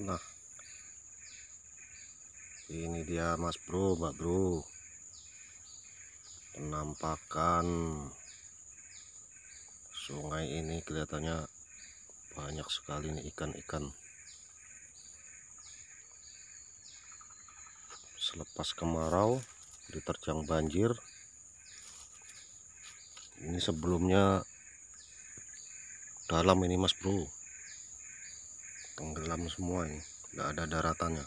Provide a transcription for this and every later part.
Nah, ini dia Mas Bro, Mbak Bro. Penampakan sungai ini kelihatannya banyak sekali nih ikan-ikan. Selepas kemarau diterjang banjir. Ini sebelumnya dalam ini Mas Bro. Tenggelam semua ini, nggak ada daratannya.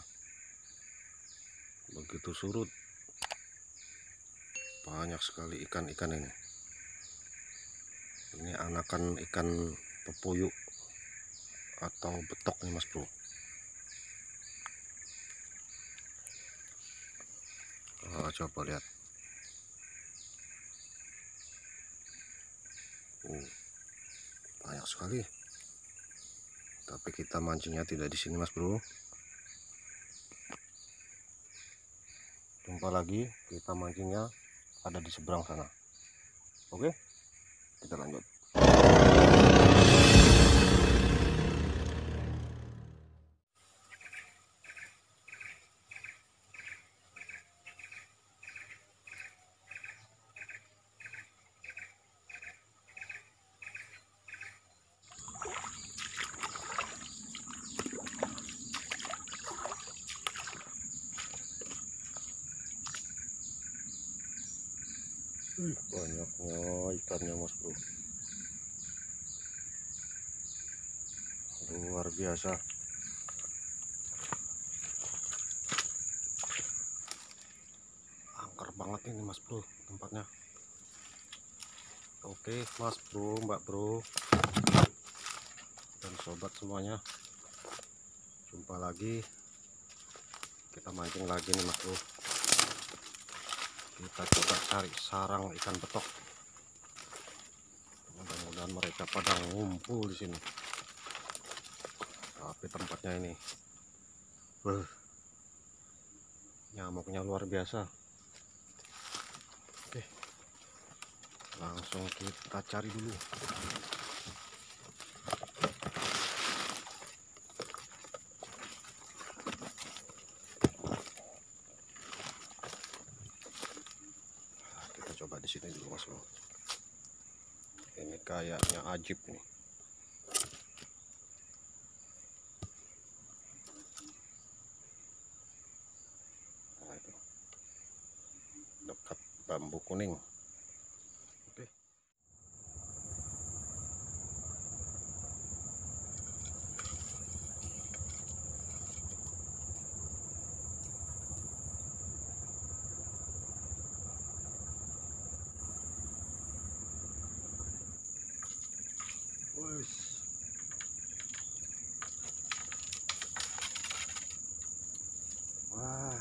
Begitu surut banyak sekali ikan-ikan ini. Ini anakan ikan pepuyuk atau betok nih mas bro. Oh, coba lihat. Uh, banyak sekali tapi kita mancingnya tidak di sini mas bro. Jumpa lagi kita mancingnya ada di seberang sana. Oke kita lanjut Wih, banyaknya ikannya mas bro. Luar biasa. Angker banget ini mas bro tempatnya. Oke mas bro mbak bro. Dan sobat semuanya. Jumpa lagi. Kita mancing lagi nih mas bro kita coba cari sarang ikan betok mudah-mudahan mereka pada ngumpul di sini. Tapi tempatnya ini Beuh. nyamuknya luar biasa. Oke langsung kita cari dulu sini dulu mas bro ini kayaknya ajib nih dekat bambu kuning Wes. Wah.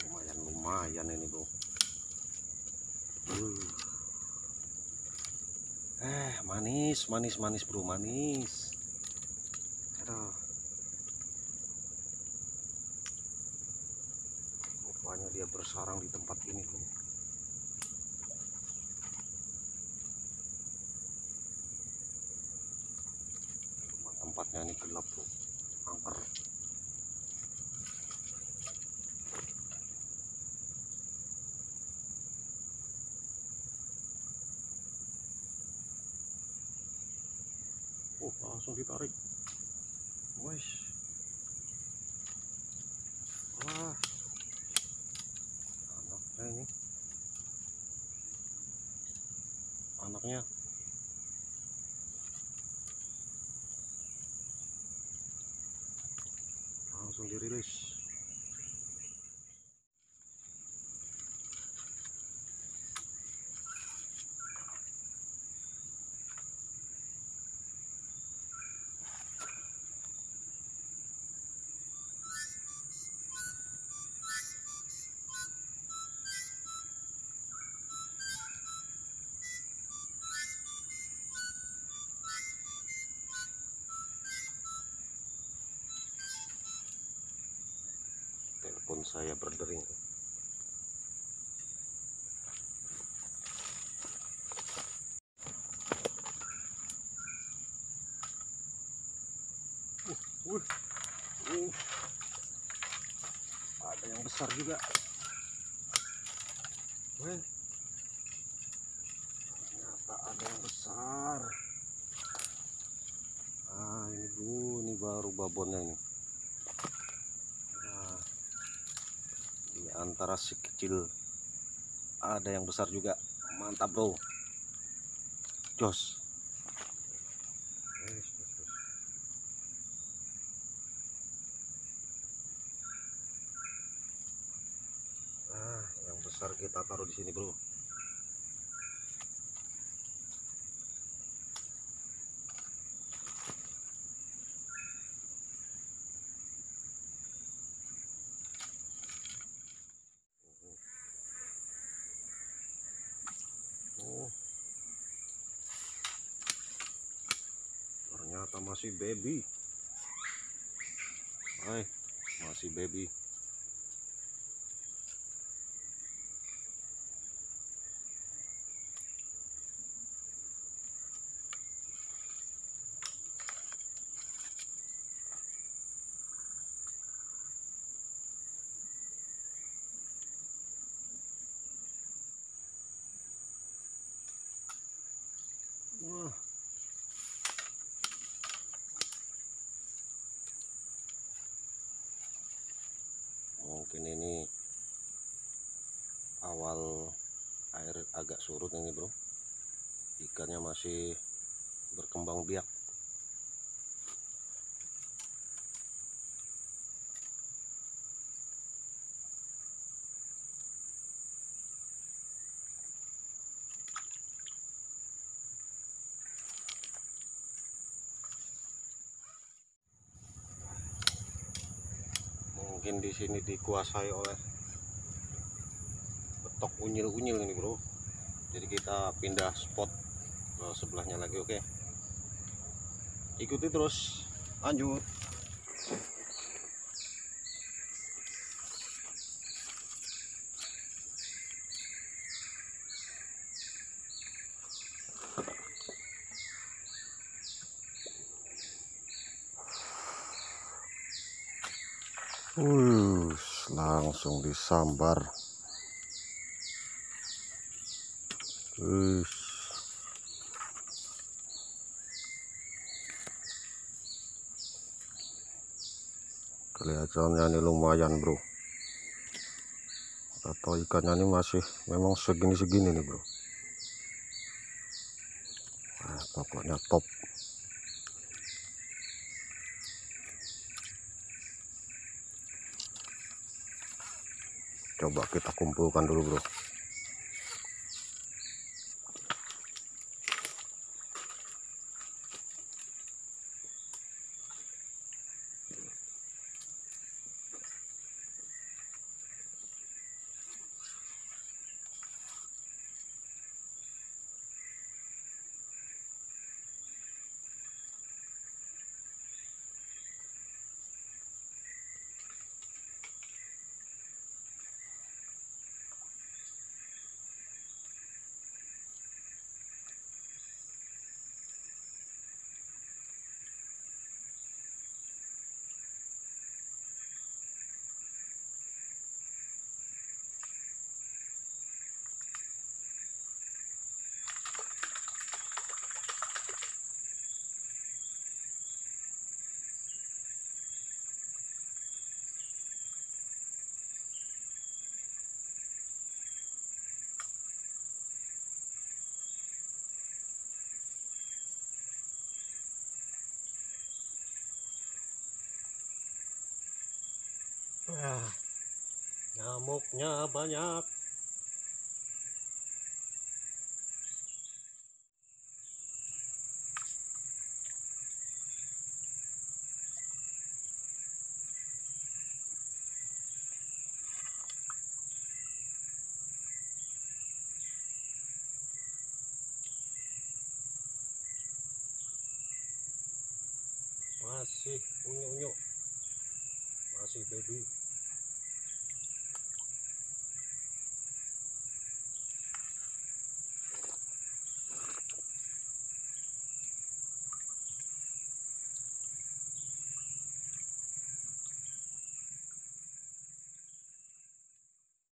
Lumayan lumayan ini, Bro. Uh. Eh, manis, manis, manis, Bro, manis. Aduh. Rupanya dia bersarang di tempat ini, Bro. Tempatnya ini gelap bro angker. Oh langsung ditarik. Wes wah. Anaknya ini. Anaknya langsung dirilis telepon saya berdering uh, Wih. Uh. Ada yang besar juga. Wih. Ternyata ada yang besar. Ah, ini dulu, ini baru babonnya ini. Nah, di antara si kecil ada yang besar juga. Mantap, Bro. Jos. Nah, yang besar kita taruh di sini, Bro. Oh. Ternyata masih baby. Hai, masih baby. Wah. Mungkin ini awal air agak surut ini, Bro. Ikannya masih berkembang biak. Mungkin di sini dikuasai oleh betok unyil-unyil ini, Bro. Jadi kita pindah spot ke sebelahnya lagi, oke? Ikuti terus. Lanjut. Wih, langsung disambar. Wih. Kelihatannya ini lumayan, Bro. Atau ikannya ini masih memang segini-segini nih, Bro. Nah, pokoknya top. Coba kita kumpulkan dulu, Bro. Ah, nyamuknya banyak. Masih unyu-unyu. Masih baby.